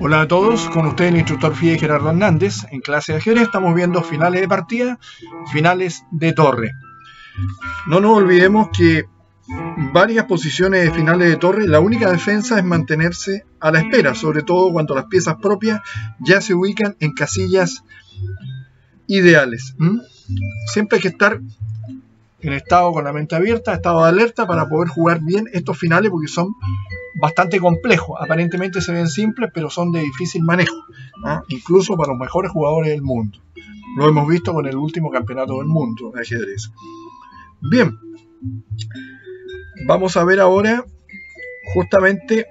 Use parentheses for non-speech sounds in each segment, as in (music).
Hola a todos, con usted el instructor FIE Gerardo Hernández. En clase de ajedrez estamos viendo finales de partida, finales de torre. No nos olvidemos que varias posiciones de finales de torre, la única defensa es mantenerse a la espera, sobre todo cuando las piezas propias ya se ubican en casillas ideales. Siempre hay que estar en estado con la mente abierta, estado de alerta para poder jugar bien estos finales porque son bastante complejos. Aparentemente se ven simples, pero son de difícil manejo, incluso para los mejores jugadores del mundo. Lo hemos visto con el último campeonato del mundo de ajedrez. Bien, vamos a ver ahora justamente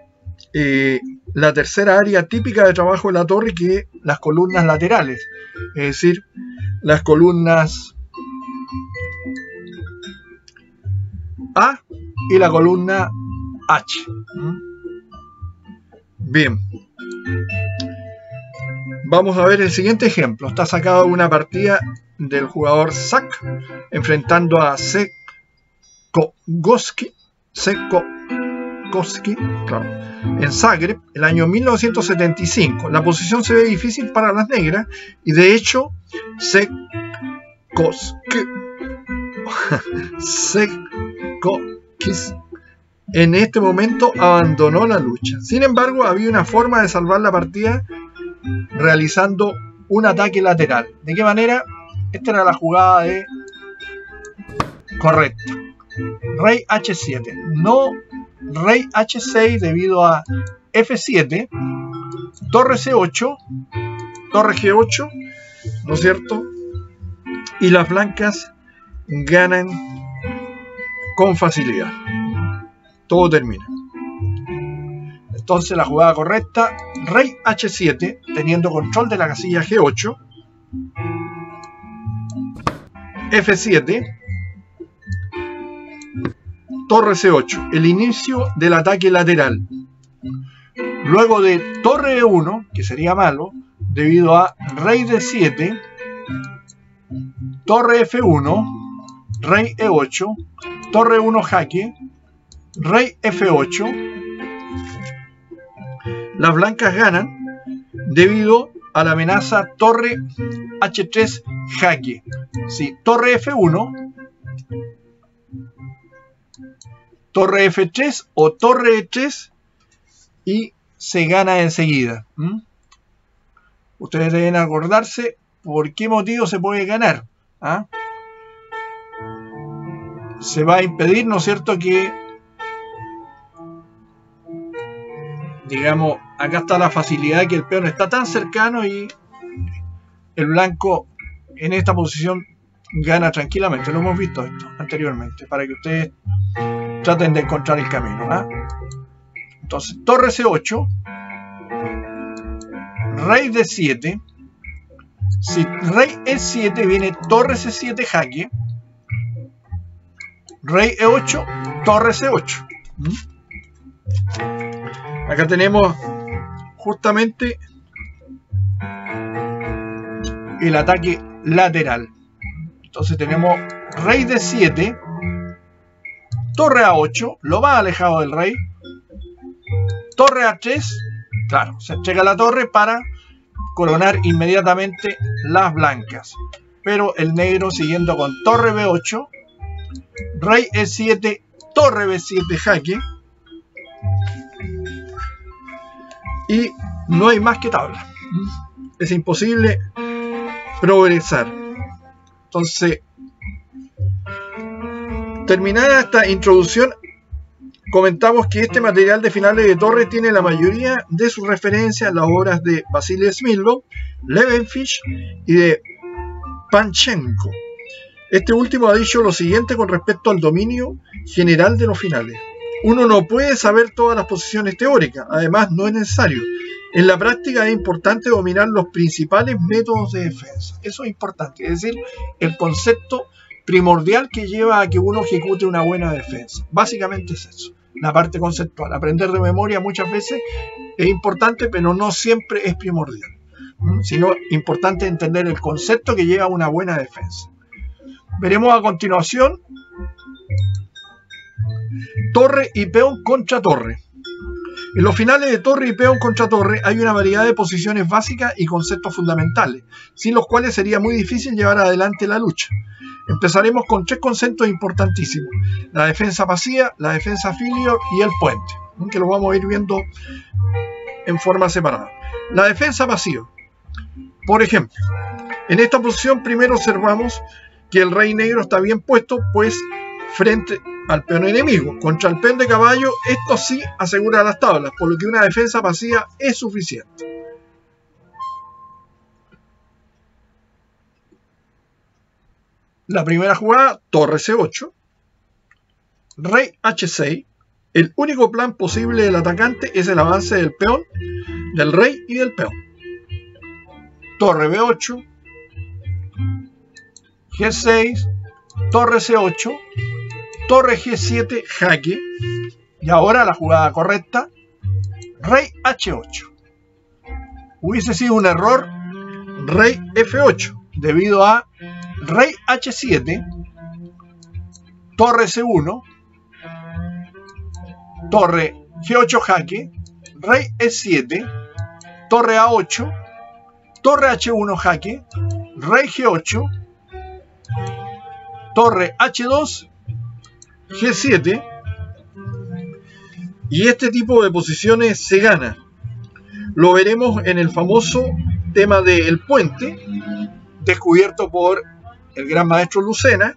eh, la tercera área típica de trabajo de la torre, que es las columnas laterales, es decir, las columnas A y la columna H. Bien. Vamos a ver el siguiente ejemplo. Está sacado una partida del jugador Sak enfrentando a Seko Goski, Seko Goski, en Zagreb, el año 1975. La posición se ve difícil para las negras y de hecho Sekoski (laughs) Sekokis en este momento abandonó la lucha. Sin embargo, había una forma de salvar la partida realizando un ataque lateral. ¿De qué manera? Esta era la jugada de correcta. Rey H7. No Rey H6 debido a F7. Torre C8. Torre G8. ¿No es cierto? Y las blancas ganan con facilidad. Todo termina. Entonces la jugada correcta, rey H7, teniendo control de la casilla G8, F7, torre C8, el inicio del ataque lateral. Luego de torre E1, que sería malo, debido a rey D7, torre F1, rey E8, torre 1 jaque, rey F8. Las blancas ganan debido a la amenaza torre H3 jaque. Torre F1, torre F3 o torre E3 y se gana enseguida. Ustedes deben acordarse por qué motivo se puede ganar. ¿ah? Se va a impedir, ¿no es cierto?, que digamos, acá está la facilidad que el peón está tan cercano y el blanco en esta posición gana tranquilamente. Lo hemos visto esto anteriormente, para que ustedes traten de encontrar el camino. ¿ah? Entonces, torre C8, rey D7, si rey E7 viene torre C7 jaque, rey E8, torre C8. Acá tenemos justamente el ataque lateral. Entonces tenemos rey de 7, torre a 8, lo más alejado del rey, torre a 3, claro, se entrega la torre para coronar inmediatamente las blancas. Pero el negro siguiendo con torre B8, rey E7, torre B7 jaque, y no hay más que tabla. Es imposible progresar. Entonces, terminada esta introducción, comentamos que este material de finales de torre tiene la mayoría de sus referencias en las obras de Vasily Smilov, Levenfish y de Panchenko. Este último ha dicho lo siguiente con respecto al dominio general de los finales. Uno no puede saber todas las posiciones teóricas, además no es necesario. En la práctica es importante dominar los principales métodos de defensa. Eso es importante, es decir, el concepto primordial que lleva a que uno ejecute una buena defensa. Básicamente es eso, la parte conceptual. Aprender de memoria muchas veces es importante, pero no siempre es primordial. Sino importante entender el concepto que lleva a una buena defensa. Veremos a continuación torre y peón contra torre. En los finales de torre y peón contra torre hay una variedad de posiciones básicas y conceptos fundamentales, sin los cuales sería muy difícil llevar adelante la lucha. Empezaremos con tres conceptos importantísimos, la defensa pasiva, la defensa filio y el puente, que lo vamos a ir viendo en forma separada. La defensa pasiva. Por ejemplo, en esta posición primero observamos que el rey negro está bien puesto, pues frente al peón enemigo. Contra el peón de caballo, esto sí asegura las tablas, por lo que una defensa pasiva es suficiente. La primera jugada, torre C8, rey H6. El único plan posible del atacante es el avance del peón, del rey y del peón. Torre B8, G6, torre C8, torre G7, jaque. Y ahora la jugada correcta, rey H8. Hubiese sido un error rey F8, debido a rey H7, torre C1, torre G8 jaque, rey E7, torre A8, torre H1 jaque, rey G8, torre H2, G7. Y este tipo de posiciones se gana. Lo veremos en el famoso tema del puente, descubierto por el gran maestro Lucena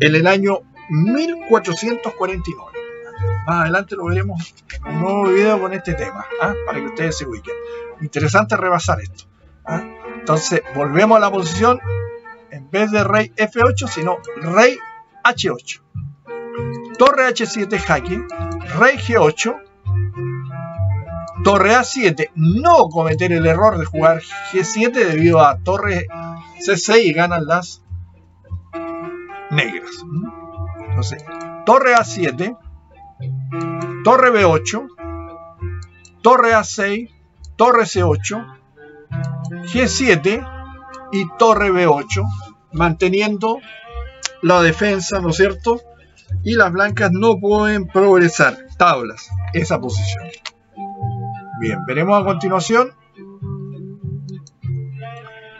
en el año 1449. Más adelante lo veremos en un nuevo video con este tema, ¿ah? para que ustedes se ubiquen. Interesante rebasar esto. ¿ah? Entonces, volvemos a la posición en vez de rey F8, sino rey H8. Torre H7 jaque, rey G8, torre A7, no cometer el error de jugar G7 debido a torre C6 y ganan las negras. Entonces, torre A7, torre B8, torre A6, torre C8, G7 y torre B8, manteniendo la defensa, ¿no es cierto? Y las blancas no pueden progresar. Tablas, esa posición. Bien, veremos a continuación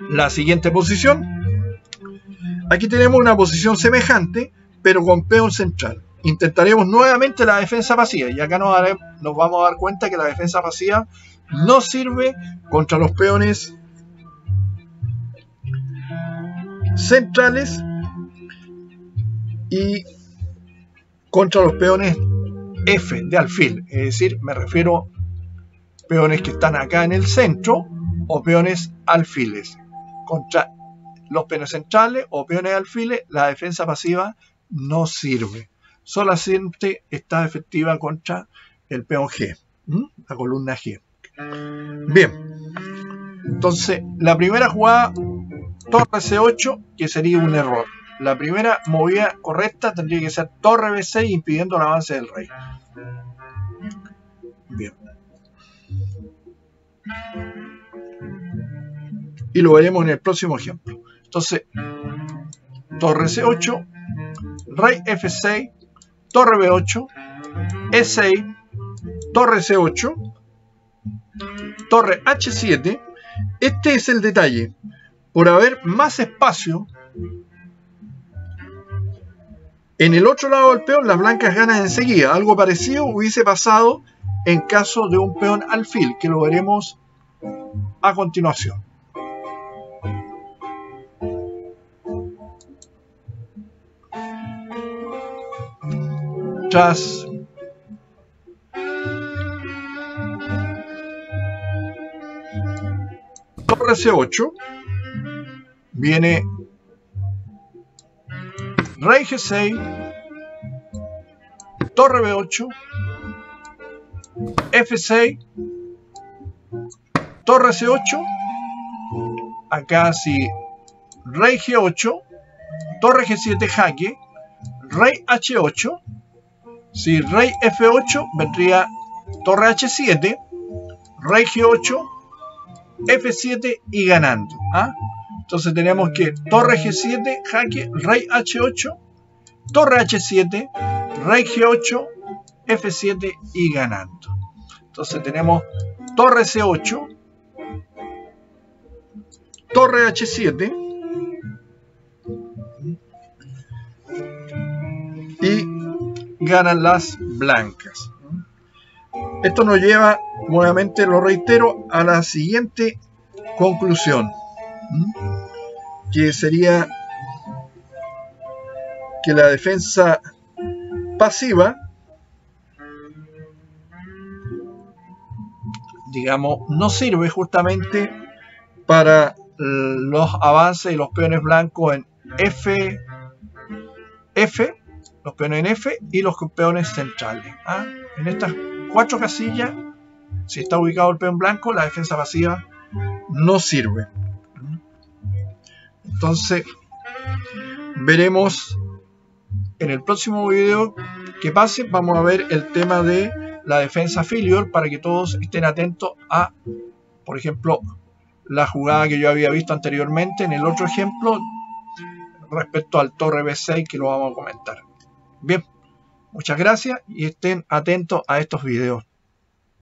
la siguiente posición. Aquí tenemos una posición semejante, pero con peón central. Intentaremos nuevamente la defensa pasiva y acá nos, vamos a dar cuenta que la defensa pasiva no sirve contra los peones centrales y contra los peones F de alfil, es decir, me refiero peones que están acá en el centro o peones alfiles. Contra los peones centrales o peones alfiles, la defensa pasiva no sirve. Solamente está efectiva contra el peón G, la columna G. Bien, entonces la primera jugada torre C8, que sería un error. La primera movida correcta tendría que ser torre B6 impidiendo el avance del rey. Bien. Y lo veremos en el próximo ejemplo. Entonces, torre C8, rey F6, torre B8, E6, torre C8, torre H7. Este es el detalle por haber más espacio en el otro lado del peón, las blancas ganan enseguida. Algo parecido hubiese pasado en caso de un peón alfil, que lo veremos a continuación. Tras torre C8, viene rey G6, torre B8, F6, torre C8, acá si rey G8, torre G7 jaque, rey H8, si rey F8 vendría torre H7, rey G8, F7 y ganando. ¿ah? Entonces tenemos que torre G7, jaque, rey H8, torre H7, rey G8, F7 y ganando. Entonces tenemos torre C8, torre H7 y ganan las blancas. Esto nos lleva, nuevamente lo reitero, a la siguiente conclusión, que sería que la defensa pasiva, digamos, no sirve justamente para los avances de los peones blancos en F, F, los peones en F y los peones centrales. ¿ah? En estas cuatro casillas, si está ubicado el peón blanco, la defensa pasiva no sirve. Entonces, veremos en el próximo video que pase, vamos a ver el tema de la defensa filial para que todos estén atentos a, por ejemplo, la jugada que yo había visto anteriormente en el otro ejemplo respecto al torre B6 que lo vamos a comentar. Bien, muchas gracias y estén atentos a estos videos.